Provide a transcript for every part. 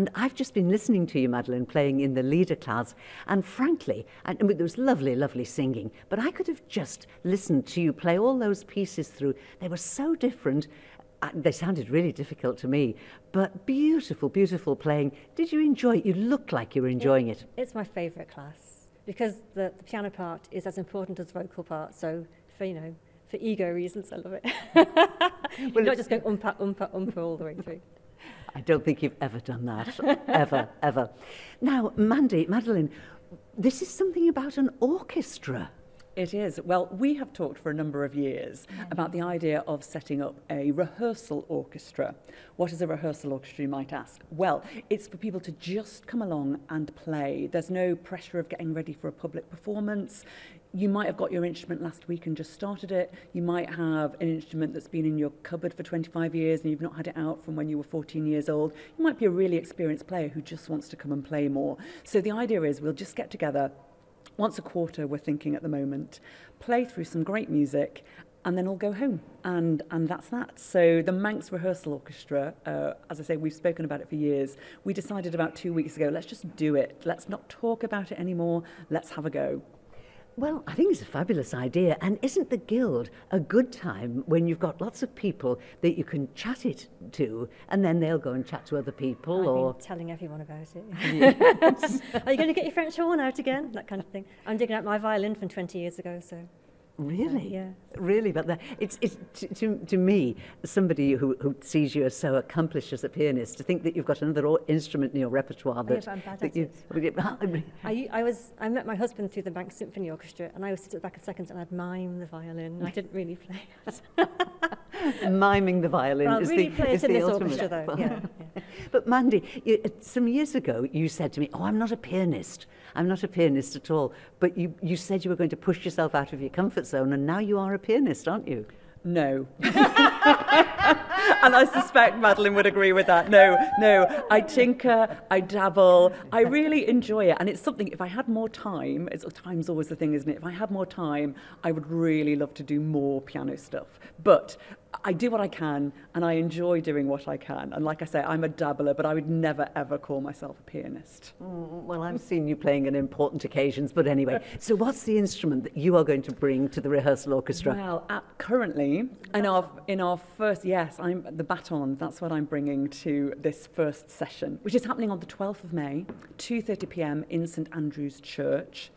And I've just been listening to you, Madeline, playing in the lieder class. And frankly, and, and there was lovely, lovely singing, but I could have just listened to you play all those pieces through. They were so different. Uh, they sounded really difficult to me, but beautiful, beautiful playing. Did you enjoy it? You looked like you were enjoying it. It's my favourite class because the, the piano part is as important as the vocal part. So, for, you know, for ego reasons, I love it. well, not just going umpa, umpa, umpa all the way through. I don't think you've ever done that, ever, ever. Now, Mandy, Madeline, this is something about an orchestra. It is. Well, we have talked for a number of years about the idea of setting up a rehearsal orchestra. What is a rehearsal orchestra, you might ask? Well, it's for people to just come along and play. There's no pressure of getting ready for a public performance. You might have got your instrument last week and just started it. You might have an instrument that's been in your cupboard for 25 years and you've not had it out from when you were 14 years old. You might be a really experienced player who just wants to come and play more. So the idea is we'll just get together once a quarter, we're thinking at the moment, play through some great music, and then all go home. And, and that's that. So the Manx Rehearsal Orchestra, uh, as I say, we've spoken about it for years. We decided about two weeks ago, let's just do it. Let's not talk about it anymore. Let's have a go. Well, I think it's a fabulous idea. And isn't the Guild a good time when you've got lots of people that you can chat it to and then they'll go and chat to other people? I've or telling everyone about it. Yes. Are you going to get your French horn out again? That kind of thing. I'm digging out my violin from 20 years ago, so. Really? Yeah. Really, but the, it's, it's to, to, to me, somebody who, who sees you as so accomplished as a pianist, to think that you've got another instrument in your repertoire that, oh, yeah, I'm bad that at you. It. I, I was I met my husband through the Bank Symphony Orchestra, and I was sit at the back of seconds and I'd mime the violin. I didn't really play it. Miming the violin well, is really the, play is it in the this ultimate. orchestra, though. Yeah, yeah. But Mandy, you, uh, some years ago, you said to me, "Oh, I'm not a pianist. I'm not a pianist at all." But you, you said you were going to push yourself out of your comfort zone, and now you are a pianist, aren't you? No. and I suspect Madeline would agree with that. No, no. I tinker, I dabble, I really enjoy it. And it's something, if I had more time, it's, time's always the thing, isn't it? If I had more time, I would really love to do more piano stuff. But I do what I can and I enjoy doing what I can. And like I say, I'm a dabbler, but I would never ever call myself a pianist. Mm, well, I've seen you playing on important occasions, but anyway. So, what's the instrument that you are going to bring to the rehearsal orchestra? Well, at, currently, in our in our first, yes, I'm the baton. That's what I'm bringing to this first session, which is happening on the 12th of May, 2:30 p.m. in St Andrew's Church.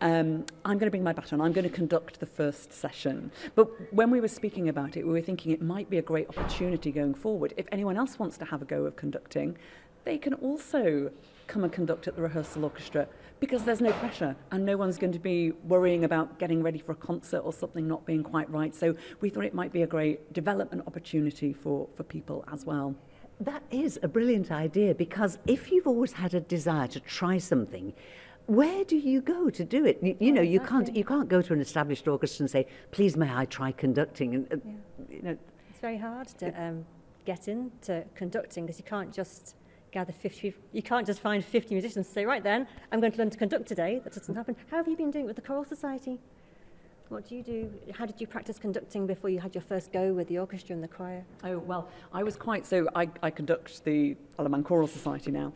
Um, I'm going to bring my baton. I'm going to conduct the first session. But when we were speaking about it, we were thinking thinking it might be a great opportunity going forward. If anyone else wants to have a go of conducting, they can also come and conduct at the rehearsal orchestra because there's no pressure and no one's going to be worrying about getting ready for a concert or something not being quite right. So we thought it might be a great development opportunity for, for people as well. That is a brilliant idea because if you've always had a desire to try something, where do you go to do it? You, you know, you can't you can't go to an established orchestra and say, "Please, may I try conducting?" And uh, yeah. You know, it's very hard to um, get into conducting because you can't just gather 50. You can't just find 50 musicians and say, "Right then, I'm going to learn to conduct today." That doesn't happen. How have you been doing it with the choral society? What do you do? How did you practice conducting before you had your first go with the orchestra and the choir? Oh well, I was quite so. I, I conduct the Alaman Choral Society now.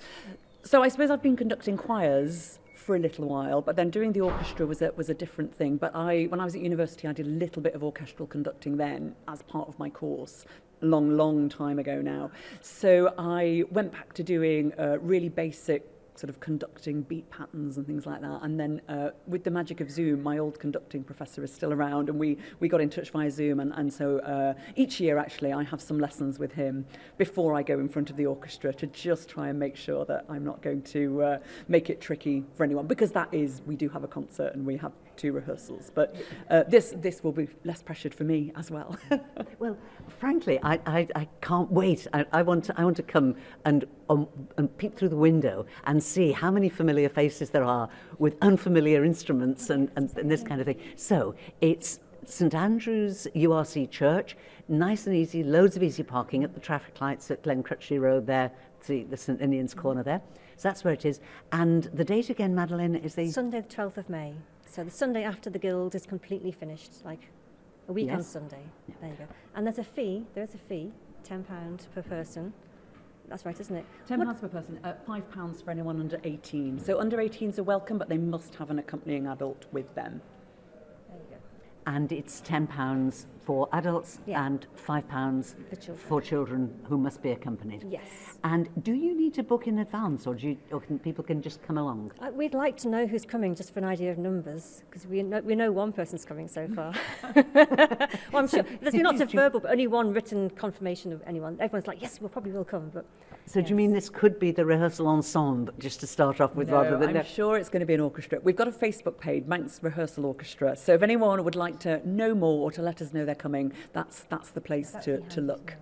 So I suppose I've been conducting choirs for a little while, but then doing the orchestra was a, was a different thing. But I, when I was at university, I did a little bit of orchestral conducting then as part of my course, a long, long time ago now. So I went back to doing uh, really basic sort of conducting beat patterns and things like that. And then uh, with the magic of Zoom, my old conducting professor is still around and we, we got in touch via Zoom. And, and so uh, each year, actually, I have some lessons with him before I go in front of the orchestra to just try and make sure that I'm not going to uh, make it tricky for anyone because that is, we do have a concert and we have two rehearsals. But uh, this, this will be less pressured for me as well. well, frankly, I, I, I can't wait. I, I, want to, I want to come and, um, and peep through the window and see how many familiar faces there are with unfamiliar instruments and, and, and this kind of thing. So it's St Andrew's URC Church, nice and easy, loads of easy parking at the traffic lights at Glencrutchery Road there, the, the St Ninians corner there. So that's where it is. And the date again, Madeline, is the... Sunday the 12th of May. So the Sunday after the Guild is completely finished, like a week yes. on Sunday. Yeah. There you go. And there's a fee, there's a fee, £10 per person. That's right, isn't it? £10 What- per person, uh, £5 for anyone under 18. So under 18s are welcome, but they must have an accompanying adult with them. And it's £10 for adults Yeah. and £5 For children. for children who must be accompanied. Yes. And do you need to book in advance or, do you, or can, people can just come along? Uh, we'd like to know who's coming just for an idea of numbers, because we know, we know one person's coming so far. well, I'm sure there's been lots of verbal, but only one written confirmation of anyone. Everyone's like, yes, we'll probably will come, but So do you mean this could be the rehearsal ensemble, just to start off with, no, rather than... I'm no- sure it's going to be an orchestra. We've got a Facebook page, Manx Rehearsal Orchestra. So if anyone would like to know more or to let us know they're coming, that's that's the place to, to look.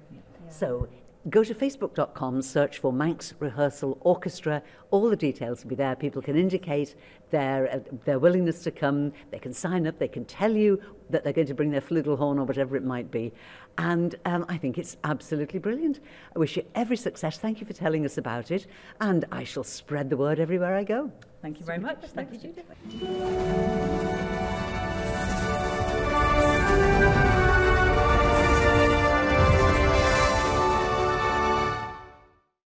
So go to facebook.com, search for Manx Rehearsal Orchestra. All the details will be there. People can indicate their, uh, their willingness to come. They can sign up. They can tell you that they're going to bring their flugelhorn or whatever it might be. And um, I think it's absolutely brilliant. I wish you every success. Thank you for telling us about it. And I shall spread the word everywhere I go. Thank you very much. Thank you, Judith.